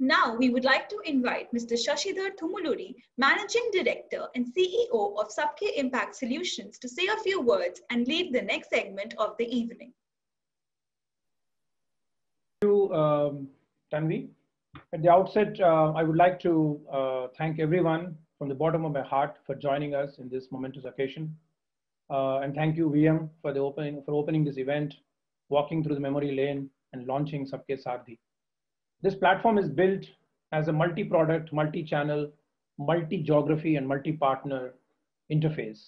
Now, we would like to invite Mr. Shashidhar Thumuluri, Managing Director and CEO of Sabke Impact Solutions, to say a few words and lead the next segment of the evening. Thank you, um, Tanvi. At the outset, uh, I would like to uh, thank everyone from the bottom of my heart for joining us in this momentous occasion. Uh, and thank you, VM, for the opening for opening this event, walking through the memory lane, and launching Sabke Sarathi. This platform is built as a multi-product, multi-channel, multi-geography, and multi-partner interface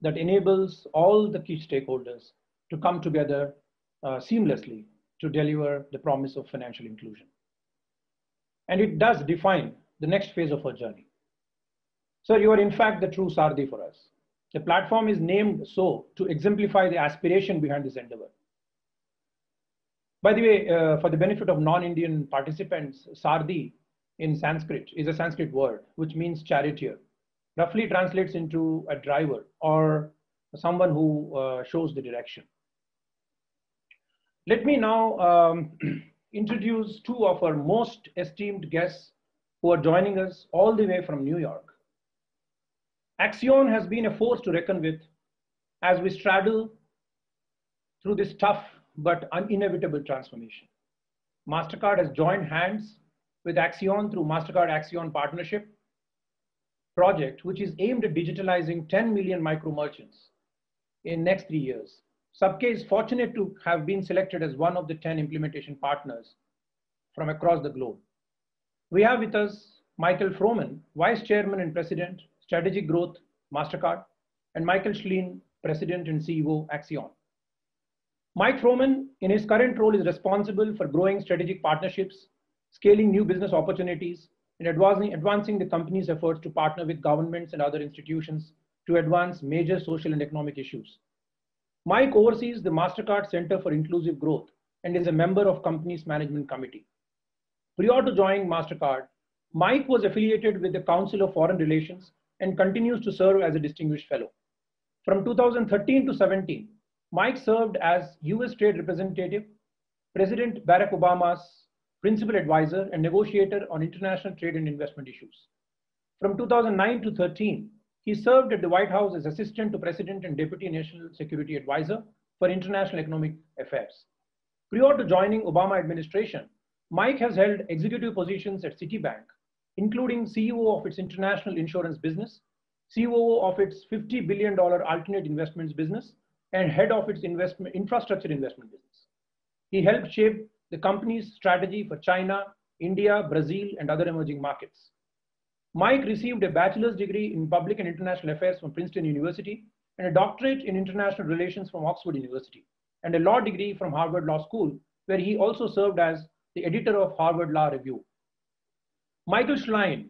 that enables all the key stakeholders to come together uh, seamlessly to deliver the promise of financial inclusion. And it does define the next phase of our journey. So you are in fact the true Sarathi for us. The platform is named so to exemplify the aspiration behind this endeavor. By the way, uh, for the benefit of non-Indian participants, Sarathi in Sanskrit is a Sanskrit word which means charioteer. Roughly translates into a driver or someone who uh, shows the direction. Let me now um, introduce two of our most esteemed guests who are joining us all the way from New York. Accion has been a force to reckon with as we straddle through this tough but an inevitable transformation. MasterCard has joined hands with Accion through MasterCard Accion Partnership project, which is aimed at digitalizing 10 million micro merchants in next three years. Sabke is fortunate to have been selected as one of the 10 implementation partners from across the globe. We have with us Michael Froman, Vice Chairman and President, Strategic Growth, MasterCard, and Michael Schlein, President and CEO, Accion. Mike Froman, in his current role, is responsible for growing strategic partnerships, scaling new business opportunities, and advancing, the company's efforts to partner with governments and other institutions to advance major social and economic issues. Mike oversees the MasterCard Center for Inclusive Growth and is a member of the company's management committee. Prior to joining MasterCard, Mike was affiliated with the Council of Foreign Relations and continues to serve as a distinguished fellow. From 2013 to 17, Mike served as US Trade Representative, President Barack Obama's principal advisor and negotiator on international trade and investment issues. From 2009 to 13, he served at the White House as Assistant to President and Deputy National Security Advisor for International Economic Affairs. Prior to joining Obama administration, Mike has held executive positions at Citibank, including CEO of its international insurance business, COO of its $50 billion alternate investments business, and head of its investment, infrastructure investment business. He helped shape the company's strategy for China, India, Brazil, and other emerging markets. Mike received a bachelor's degree in public and international affairs from Princeton University and a doctorate in international relations from Oxford University and a law degree from Harvard Law School, where he also served as the editor of Harvard Law Review. Michael Schlein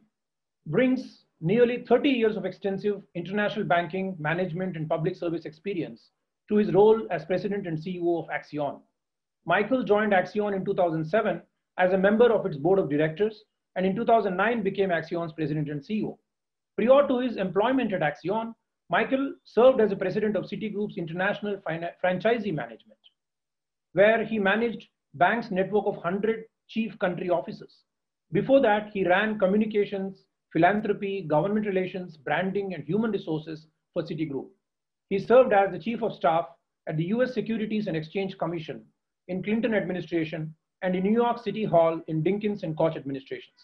brings nearly 30 years of extensive international banking, management, and public service experience to his role as president and CEO of Accion. Michael joined Accion in 2007 as a member of its board of directors and in 2009 became Accion's president and CEO. Prior to his employment at Accion, Michael served as the president of Citigroup's international franchisee management, where he managed bank's network of 100 chief country offices. Before that, he ran communications, philanthropy, government relations, branding, and human resources for Citigroup. He served as the chief of staff at the US Securities and Exchange Commission in Clinton administration and in New York City Hall in Dinkins and Koch administrations.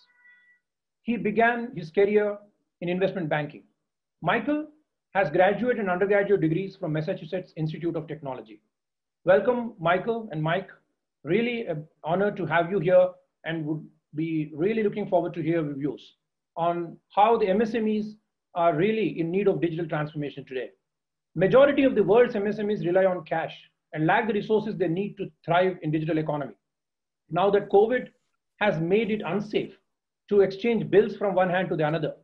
He began his career in investment banking. Michael has graduate and undergraduate degrees from Massachusetts Institute of Technology. Welcome, Michael and Mike. Really an honor to have you here and would be really looking forward to hear your views on how the MSMEs are really in need of digital transformation today. Majority of the world's MSMEs rely on cash and lack the resources they need to thrive in digital economy. Now that COVID has made it unsafe to exchange bills from one hand to the another,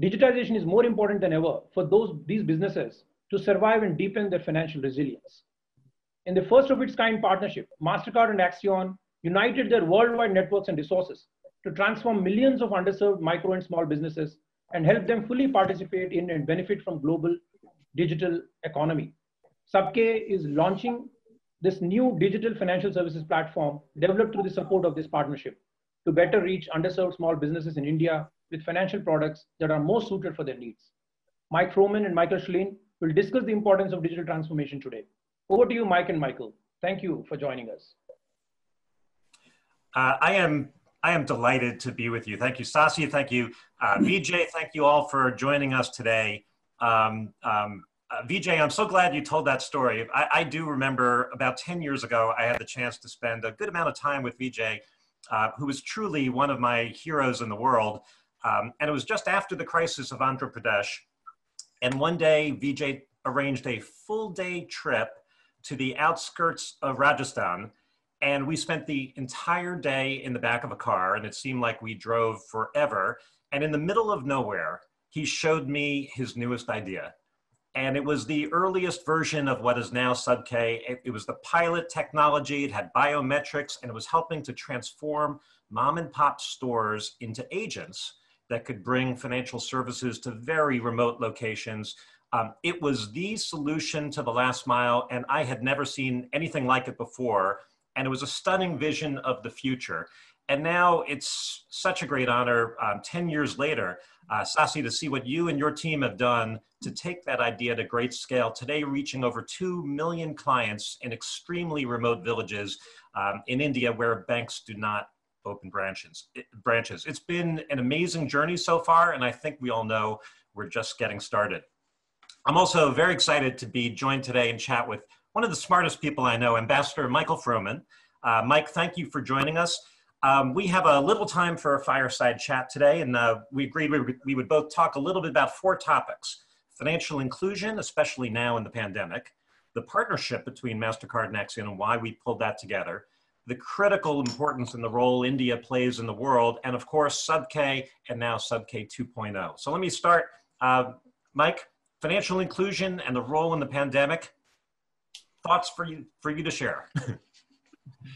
digitization is more important than ever for those these businesses to survive and deepen their financial resilience. In the first of its kind partnership, MasterCard and Accion united their worldwide networks and resources to transform millions of underserved micro and small businesses and help them fully participate in and benefit from global digital economy. Sabke is launching this new digital financial services platform developed through the support of this partnership. to better reach underserved small businesses in India with financial products that are most suited for their needs. Mike Froman and Michael Schlein will discuss the importance of digital transformation today. Over to you, Mike and Michael. Thank you for joining us. Uh, I am I am delighted to be with you. Thank you, Sasi. Thank you, uh, Vijay. Thank you all for joining us today. Um, um, uh, Vijay, I'm so glad you told that story. I, I, do remember about 10 years ago, I had the chance to spend a good amount of time with Vijay, uh, who was truly one of my heroes in the world. Um, and it was just after the crisis of Andhra Pradesh. And one day, Vijay arranged a full day trip to the outskirts of Rajasthan. And we spent the entire day in the back of a car, and it seemed like we drove forever. And in the middle of nowhere, he showed me his newest idea and it was the earliest version of what is now SubK. It, it, was the pilot technology, it had biometrics, and it was helping to transform mom and pop stores into agents that could bring financial services to very remote locations. Um, it was the solution to the last mile, and I had never seen anything like it before. And it was a stunning vision of the future. And now it's such a great honor, um, 10 years later, uh, Sasi, to see what you and your team have done to take that idea to great scale, today reaching over 2 million clients in extremely remote villages um, in India where banks do not open branches. It, branches. It's been an amazing journey so far, and I think we all know we're just getting started. I'm also very excited to be joined today and chat with one of the smartest people I know, Ambassador Michael Froman. Uh, Mike, thank you for joining us. Um, we have a little time for a fireside chat today, and uh, we agreed we, we would both talk a little bit about four topics financial inclusion, especially now in the pandemic, the partnership between MasterCard and Accion and why we pulled that together, the critical importance and the role India plays in the world, and of course, SubK and now SubK 2.0. So let me start. Uh, Mike, financial inclusion and the role in the pandemic. Thoughts for you for you to share.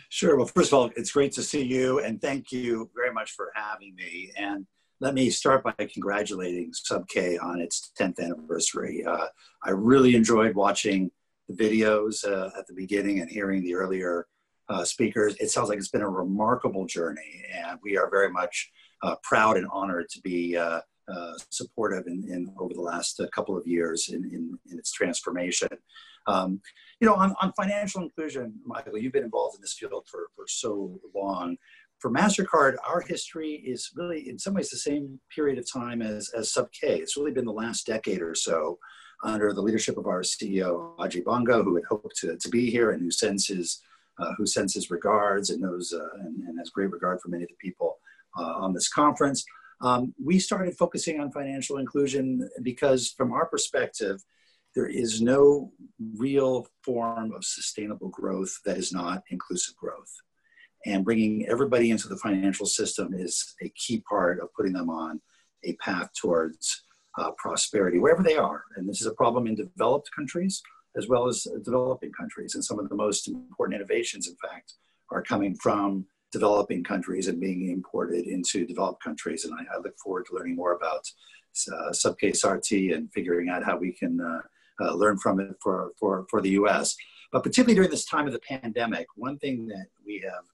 Sure. Well, first of all, it's great to see you, and thank you very much for having me. And let me start by congratulating SubK on its 10th anniversary. Uh, I really enjoyed watching the videos uh, at the beginning and hearing the earlier uh, speakers. It sounds like it's been a remarkable journey, and we are very much uh, proud and honored to be uh, uh, supportive in, in, over the last couple of years in, in, in its transformation. Um, you know, on, on financial inclusion, Michael, you've been involved in this field for, for so long. For MasterCard, our history is really in some ways the same period of time as, as sub K. It's really been the last decade or so under the leadership of our CEO, Ajay Banga, who had hoped to, to be here and who sends his, uh, who sends his regards and knows uh, and, and, has great regard for many of the people uh, on this conference. Um, we started focusing on financial inclusion because from our perspective, there is no real form of sustainable growth that is not inclusive growth. And bringing everybody into the financial system is a key part of putting them on a path towards uh, prosperity, wherever they are. And this is a problem in developed countries as well as developing countries. And some of the most important innovations, in fact, are coming from developing countries and being imported into developed countries. And I, I look forward to learning more about uh, SubK's Sarathi and figuring out how we can uh, uh, learn from it for, for, for the US. But particularly during this time of the pandemic, one thing that we have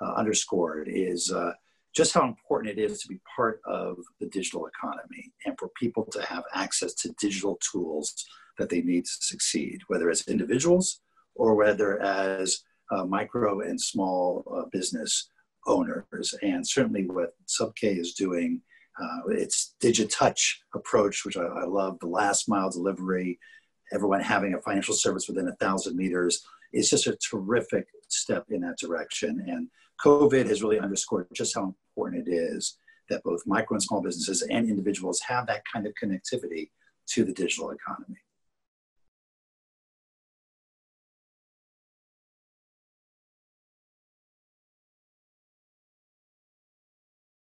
uh, underscored is uh, just how important it is to be part of the digital economy and for people to have access to digital tools that they need to succeed, whether as individuals or whether as uh, micro and small uh, business owners. And certainly what SubK is doing, uh, its DigiTouch approach, which I, I, love, the last mile delivery, everyone having a financial service within a thousand meters is just a terrific step in that direction. And COVID has really underscored just how important it is that both micro and small businesses and individuals have that kind of connectivity to the digital economy.